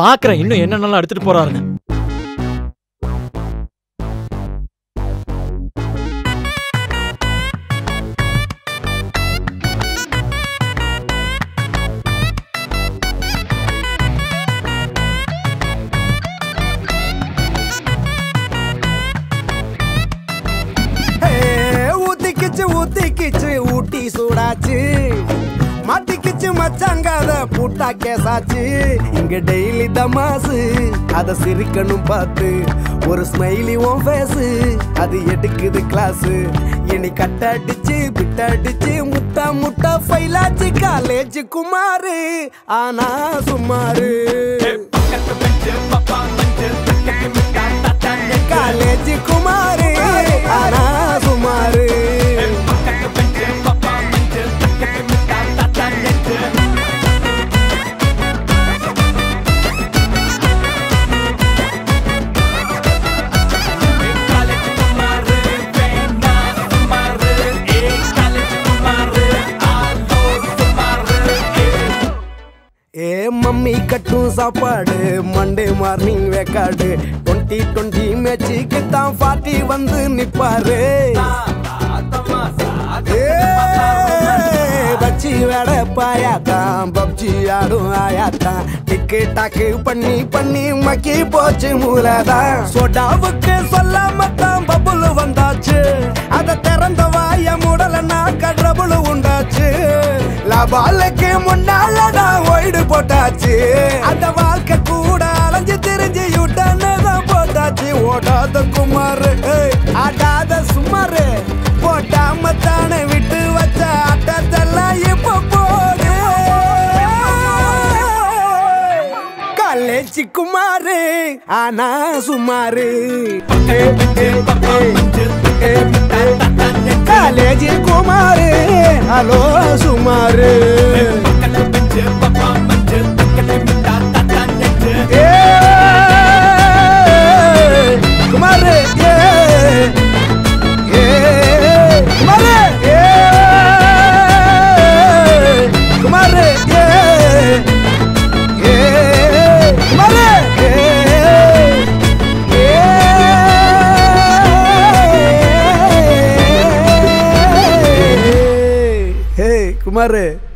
பாக்குறேன். இன்னும் என்னென்னலாம் எடுத்துட்டு போறாருன்னு. ஊத்திக்கிச்சு ஊத்திக்கிச்சு ஊட்டி சூடாச்சு. மாட்டிக்கிச்சு மச்சான் பூட்டா கேசாச்சு இங்க டெய்லி தமாசு. அத சிரிக்கணும் பார்த்து. ஒரு ஸ்மைலி உன் ஃபேஸ் அது எடுக்குது கிளாஸ் இனி கட்டடிச்சு பிட்டடிச்சு முட்டா முட்டா ஃபைலாச்சு காலேஜ் குமாரு. ஆனா சுமாரு மம்மி கட்டும் சாப்பாடு. மண்டே மார்னிங் வேக்காடு. டுவெண்ட்டி டுவெண்ட்டி மேட்சுக்கு தான் பார்ட்டி வந்து நிப்பாரு. பச்சி வேட பாயாத்தான். பப்ஜி ஆடும் ஆயாத்தான். டிக்கு டாக்கு பண்ணி பண்ணி மக்கி போச்சு மூலதான். சோடாவுக்கு சொல்லாம தான் லபாலுக்கு முன்னால நான் ஒய்டு போட்டாச்சு. அந்த வாழ்க்கை கூட அலைஞ்சு திரிஞ்சு யுட்டன்னு தான் போட்டாச்சு. ஓடாத குமாரு ஆடாத சுமாரு. போட்டாம தானே விட்டு வச்ச ஆட்டத்தெல்லாம் இப்ப போடு. காலேஜ் குமாரு ஆனா சுமாரு. காலேஜி குமாரு ஹலோ. சுமாரு उम्र है